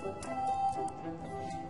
ちょっと待って。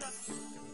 Stop.